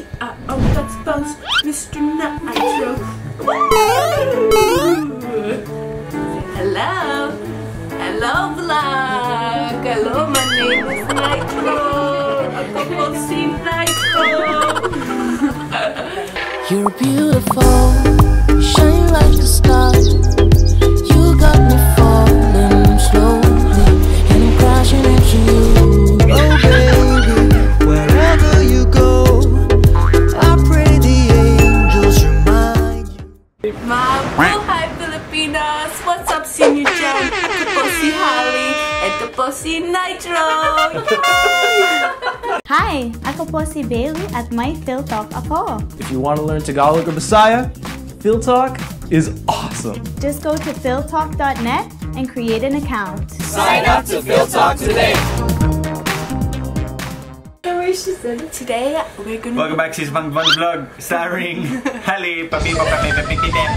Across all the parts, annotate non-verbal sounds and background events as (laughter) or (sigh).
Uh, oh, that's Buzz, Mr. Nitro. Hello. Hello, vlog. Hello, my name is Nitro. People see Nitro. You're beautiful, shine like a star. You. Mabuhay Pilipinas! What's up, Senior Jen? Ito po si Holly. Ito po si Nitro. Yay! (laughs) Hi! Ako po si Bailey at my Phil Talk ako. If you want to learn Tagalog or Bisaya, Phil Talk is awesome. Just go to philtalk.net and create an account. Sign up to Phil Talk today. Today, we're gonna Welcome back to Isbang Von Vlog, starring Halle, Papipo, Papipo, Pikidep.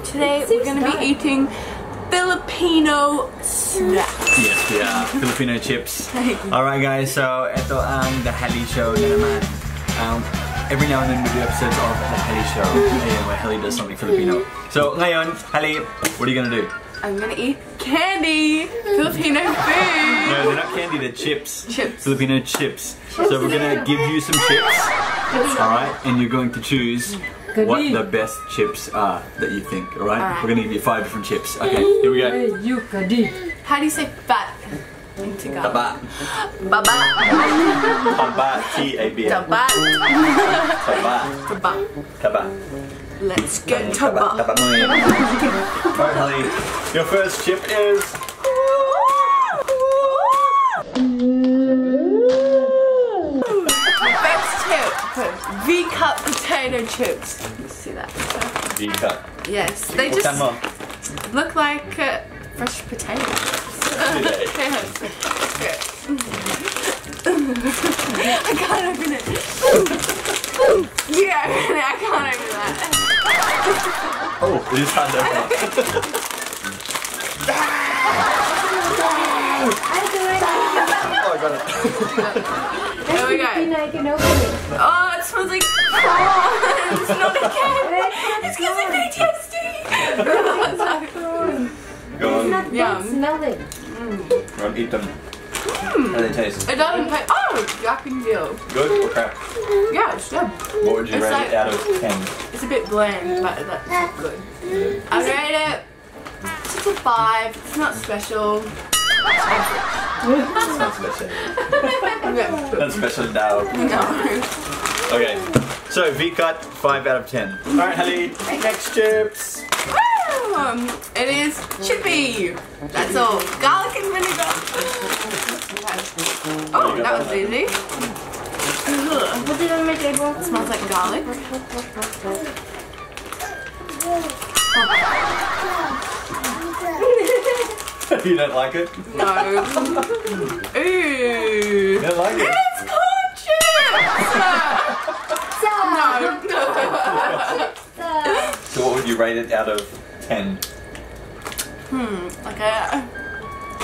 Today, we're gonna be eating Filipino snacks. Yes, we are. Filipino chips. Alright guys, so ito ang The Halle Show na naman. Um, every now and then we do episodes of The Halle Show (laughs) ayan, where Halle does something Filipino. So ngayon, Halle, what are you gonna do? I'm gonna eat candy! Filipino food! No, they're not candy, they're chips. Chips. Filipino chips. So we're gonna give you some chips. Alright, and you're going to choose what the best chips are that you think, alright? Alright. We're gonna give you five different chips. Okay, here we go. How do you say fat in Tagalog? Taba. Baba. Taba. T-A-B. Taba. Taba. Taba. Taba. Let's get Taba. taba. Taba mo yun. Alright, Holly. Your first chip is... chip, V-cut potato chips. You see that? V-cut. Yes, they just look like uh, fresh potatoes. (laughs) yes. Okay. (laughs) I can't open it. (laughs) yeah, open it. I can't open that. Oh, it is hard to open. Oh, I got it. There. I can open it. Oh, it smells like prawn. (laughs) It's not a cat. It's because of PTSD. Go on. Not Yum. bad. Smell it. Go on, eat them. Hmm. How do they taste? it doesn't taste. Oh, Jack and Jill. Good or crap? Yeah, it's good. What would you It's rate like- it out of 10? It's a bit bland, but that's good. I rate it. It's a five. It's not special. It's not special. (laughs) Yeah. Not special now. No. Okay, so V-cut, 5 out of 10. Alright, Halle, next chips. Um, it is chippy. That's all. Garlic and vinegar. Oh, that was easy. Ugh. Put it on my table. It smells like garlic. (laughs) you don't like it? No. (laughs) Ooh. You don't like it? It's corn chips. no. So what would you rate it out of 10? Hmm. Like a,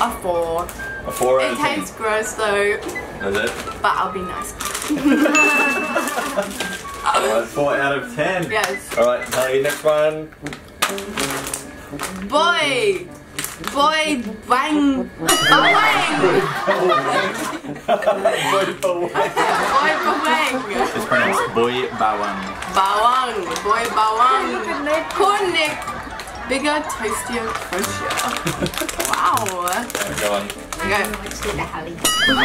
a four. A 4 out of 10? It tastes gross though, Does it? but I'll be nice. (laughs) Alright, 4 out of 10. Yes. Alright, Halle, next one. Boy. Boy. Bang. Bawang. Boy bawang. Boy bawang. It's pronounced boy bawang. Bawang. Boy bawang. Cornick. Bigger, tastier, crunchier. wow. Go on. Okay. Let's do the Holly. You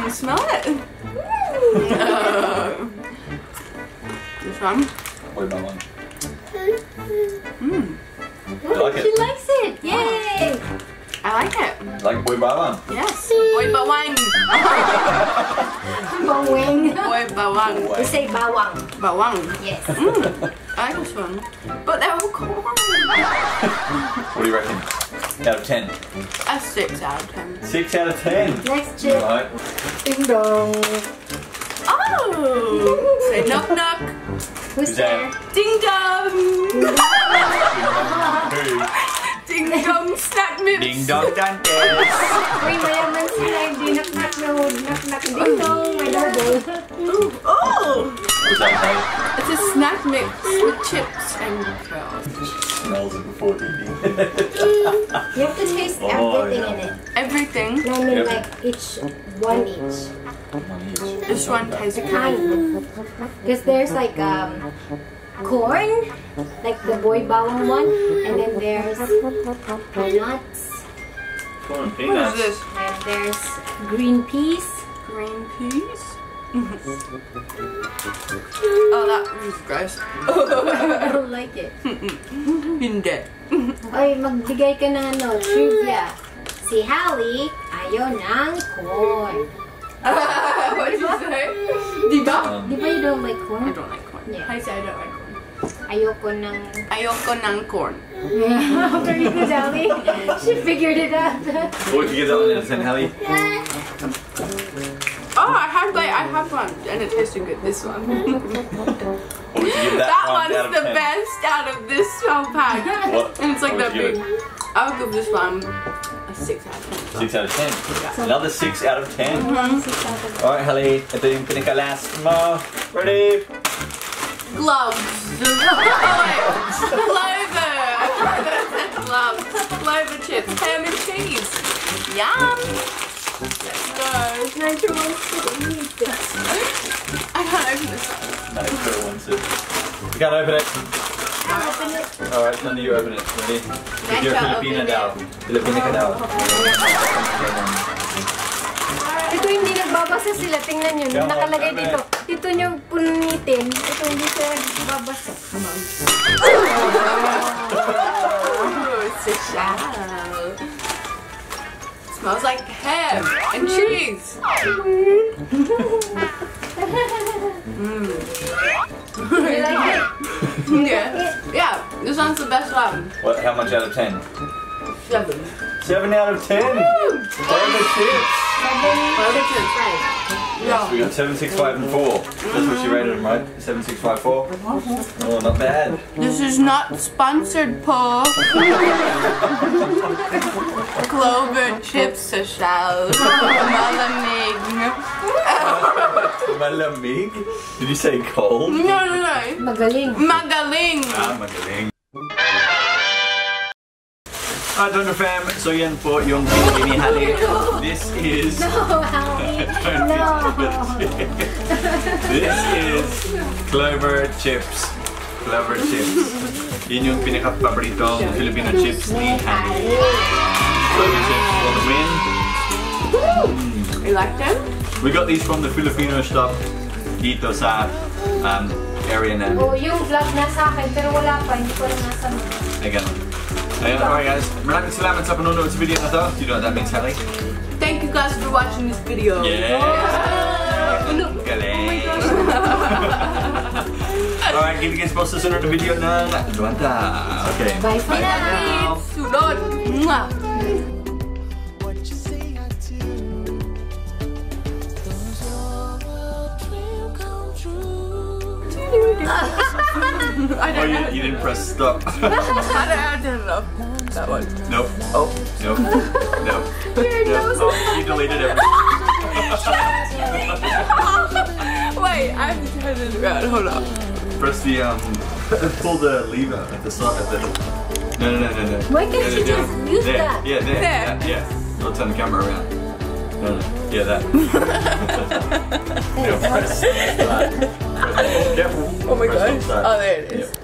wanna smell it? (laughs) Uh, this one. Boy bawang. You like She it? likes it. Yay! I like it. Like boy bawang? Yes. Boy bawang. Bawang. Boy bawang. We say bawang. Bawang. Yes. Mm, I like this one. But they're all corn. What do you reckon? Out of 10? A 6 out of 10. 6 out of 10. Next chip. Right. Ding dong. Oh! Say knock knock. Who's Who's there? that? Ding dong. (laughs) Who? Ding Ding dong snack mips. Ding dong dantes. Uy, mayaman sila. Hindi knock-knock na knock-knock. Ding-dong. May doorbell. Oh, What's that, it's a snack mix with chips and curls. Smells it before eating. You have to taste Oh, everything yeah. in it. Everything. No, I mean Yep. like each, one each. This one tastes good. Kind. Because there's like um, corn, like the boy bawang one, and then there's peanuts, Corn What is this? and there's green peas. Green peas? (laughs) oh, that was gross. (laughs) I don't like it. (laughs) Hindi. Oy, magbigay ka ng ano, trivia. Si Halle, ayaw ng corn. what did you say? Diba? Um, Di ba you don't like corn? I don't like corn. Yeah. I say I don't like corn. Ayoko ng... Ayoko ng corn. Very good, Halle. She figured it out. what did you get that one out of 10, Halle? Oh, I had like I had one and it tasted good. This one. (laughs) What would you give that, that one one's the 10? best out of this whole pack. (laughs) What? And it's like what that big. give I'll give this one a six out of ten. it? Six out of 10. Another six out of 10. Uh-huh. Alright, Halle. Ito yung pinaka-last mo. Ready? Gloves. wait. Clover. Gloves. Clover chips. Ham and cheese. Yum. Let's go. Nigel wants to eat this. I can't open this one. No, Peter wants it. You can't open it. Open it. Alright, none of you open it. Ready? With your Nacho, Filipina open it. daw. Filipina ka daw. Ito hindi nagbabasa sila. Tingnan nyo. Come on, Nakalagay open dito. Ito yung punitin. Ito hindi sila nagbabasa. Oh, it's a shell. Smells like ham and cheese. You like it? Yeah. Yeah, this one's the best one. What, how much out of 10? Seven. 7 out of 10. Clover chips. Clover chips. Right. Yeah. We got 7, 6, 5, and 4. That's what she rated them, right? 7, 6, 5, 4. Oh, not bad. This is not sponsored, Paul. Clover chips, shell. Malamig. Malamig? Did you say cold? No, no, no. Magaling. Magaling. Ah, magaling. Alright, Donor fam. So yan po yung pinili ni Halle. (laughs) This is... Oh, Halle. No. (laughs) (laughs) this is Clover Chips. Clover Chips. Yun yung pinaka-paboritong Filipino chips ni Halle. Clover Chips for the win. You like them? We got these from the Filipino shop dito sa um, area na. Oh, yung vlog nasa akin, pero wala pa. Hindi ko lang nasa mo. Ay, ganun. Ayun, alright guys. Maraming salamat sa panonood sa video na to. Do you know what that means, Halle? Thank you guys for watching this video. Yeah. Galing. (laughs) Alright, give you guys post sa sunod na video ng Dwanta. Okay. Bye for now. Sunod. Mwah. (laughs) What you say I do. Does your dream come true? I Oh, you, know. you didn't press stop. (laughs) I don't, I don't know. That one. nope. Oh, nope. (laughs) Nope. Nope. Oh, you deleted everything. (laughs) Wait, I have to turn this around. Hold on. Press the, um, pull the lever at the side of the... No, no, no, no, no. Why can't No, no, you no. just use there. that? Yeah, there. There. Yeah, yeah. Don't turn the camera around. Yeah, that. (laughs) no, press. Careful. Oh my gosh. Oh, there it is. Yep.